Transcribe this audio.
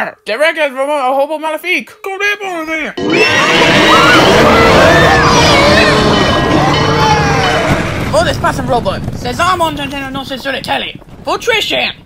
Arr! Det verkar vara Hobo Malefik. Gå det bara det. Oh, this passing robot says I'm on Nintendo no Södertälje. For Trishan!